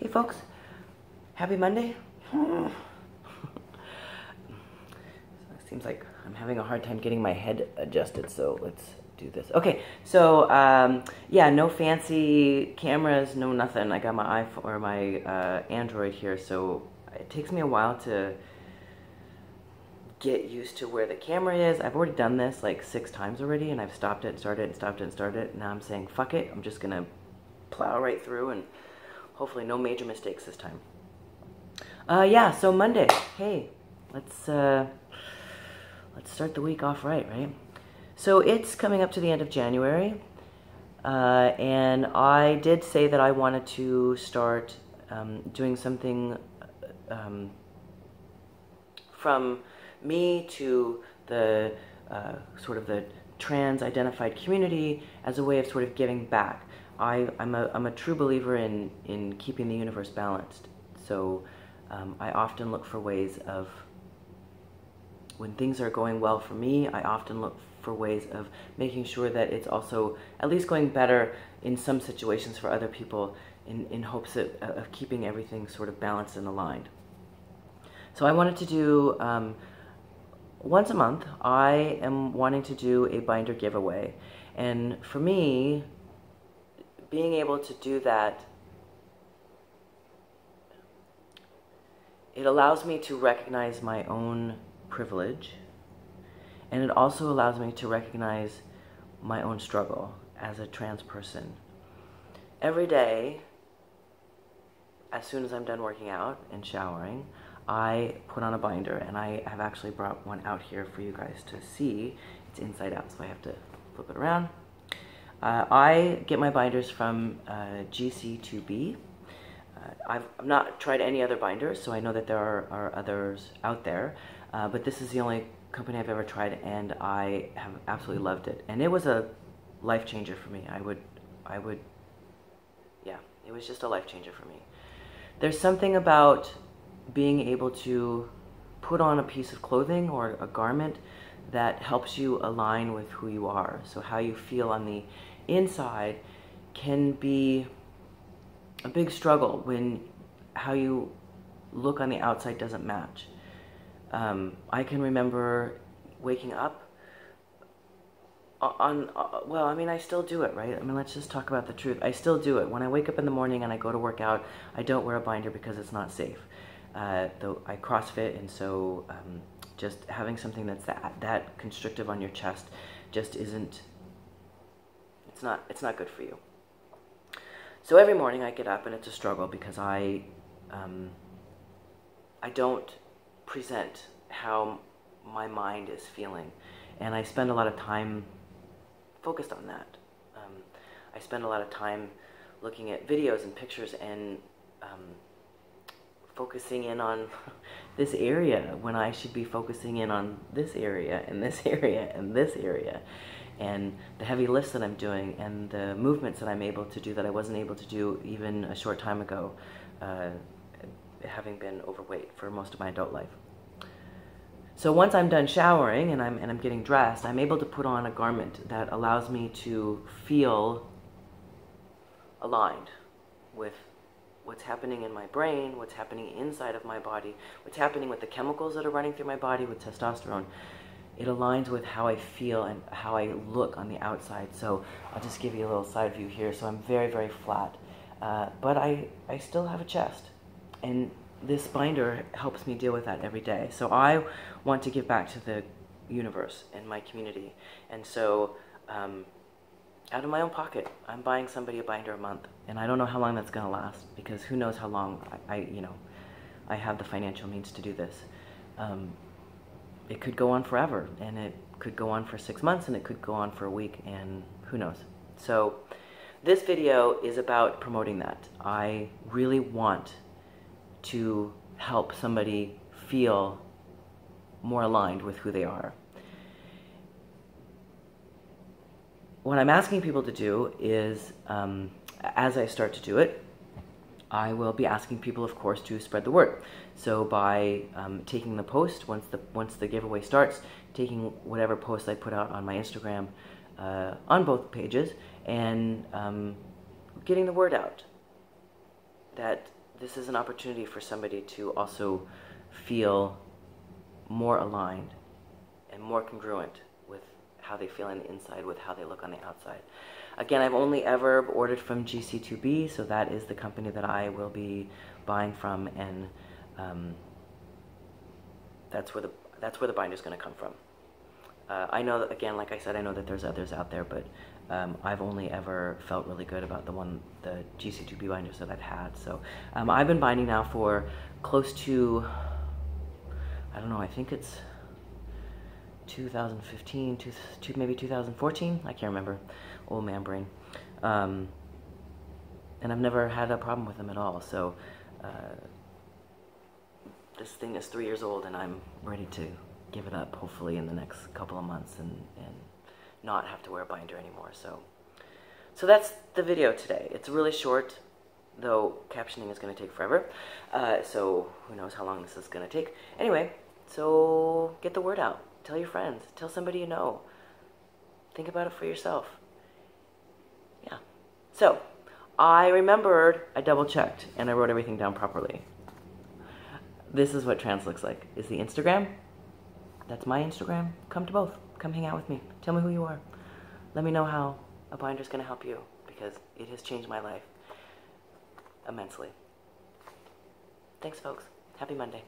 Hey folks, happy Monday. Seems like I'm having a hard time getting my head adjusted, so let's do this. Okay, so um, yeah, no fancy cameras, no nothing. I got my iPhone or my uh, Android here, so it takes me a while to get used to where the camera is. I've already done this like six times already, and I've stopped it, started it, stopped it, and started it. Now I'm saying, fuck it, I'm just gonna plow right through and hopefully no major mistakes this time. Uh, yeah, so Monday. Hey, let's uh, let's start the week off right, right? So it's coming up to the end of January, uh, and I did say that I wanted to start um, doing something um, from me to the uh, sort of the trans-identified community as a way of sort of giving back. I, am a, I'm a true believer in, in keeping the universe balanced. So um, I often look for ways of, when things are going well for me, I often look for ways of making sure that it's also at least going better in some situations for other people in, in hopes of, of keeping everything sort of balanced and aligned. So I wanted to do, um, once a month, I am wanting to do a binder giveaway. And for me, being able to do that, it allows me to recognize my own privilege, and it also allows me to recognize my own struggle as a trans person. Every day, as soon as I'm done working out and showering, I put on a binder, and I have actually brought one out here for you guys to see. It's inside out, so I have to flip it around. Uh, I get my binders from uh, GC2B. Uh, I've, not tried any other binders, so I know that there are, are others out there, uh, but this is the only company I've ever tried, and I have absolutely loved it. And it was a life changer for me. I would, I would, yeah, it was just a life changer for me. There's something about being able to put on a piece of clothing or a garment that helps you align with who you are. So how you feel on the inside can be a big struggle when how you look on the outside doesn't match. Um, I can remember waking up on, well, I mean, I still do it, right? I mean, let's just talk about the truth. I still do it. When I wake up in the morning and I go to work out, I don't wear a binder because it's not safe. Uh, though I CrossFit, and so um, just having something that's that, that constrictive on your chest just isn't it's not, it's not good for you. So every morning I get up and it's a struggle because I, um, I don't present how my mind is feeling. And I spend a lot of time focused on that. Um, I spend a lot of time looking at videos and pictures and um, focusing in on this area when I should be focusing in on this area and this area and this area and the heavy lifts that I'm doing and the movements that I'm able to do that I wasn't able to do even a short time ago, uh, having been overweight for most of my adult life. So once I'm done showering and I'm, and I'm getting dressed, I'm able to put on a garment that allows me to feel aligned with what's happening in my brain, what's happening inside of my body, what's happening with the chemicals that are running through my body with testosterone it aligns with how I feel and how I look on the outside. So I'll just give you a little side view here. So I'm very, very flat, uh, but I, I still have a chest. And this binder helps me deal with that every day. So I want to give back to the universe and my community. And so um, out of my own pocket, I'm buying somebody a binder a month. And I don't know how long that's going to last because who knows how long I, I, you know, I have the financial means to do this. Um, it could go on forever and it could go on for six months and it could go on for a week and who knows. So this video is about promoting that. I really want to help somebody feel more aligned with who they are. What I'm asking people to do is, um, as I start to do it, I will be asking people, of course, to spread the word. So by um, taking the post, once the, once the giveaway starts, taking whatever post I put out on my Instagram uh, on both pages, and um, getting the word out that this is an opportunity for somebody to also feel more aligned and more congruent how they feel on the inside with how they look on the outside. Again, I've only ever ordered from GC2B, so that is the company that I will be buying from, and um, that's where the that's where the binder is going to come from. Uh, I know that again, like I said, I know that there's others out there, but um, I've only ever felt really good about the one, the GC2B binders that I've had. So um, I've been binding now for close to, I don't know, I think it's 2015, two, two, maybe 2014. I can't remember. Old man brain. Um, and I've never had a problem with them at all. So uh, this thing is three years old, and I'm ready to give it up. Hopefully in the next couple of months, and and not have to wear a binder anymore. So, so that's the video today. It's really short, though captioning is going to take forever. Uh, so who knows how long this is going to take. Anyway, so get the word out. Tell your friends. Tell somebody you know. Think about it for yourself. Yeah. So, I remembered, I double checked, and I wrote everything down properly. This is what trans looks like. Is the Instagram. That's my Instagram. Come to both. Come hang out with me. Tell me who you are. Let me know how a binder is going to help you because it has changed my life immensely. Thanks, folks. Happy Monday.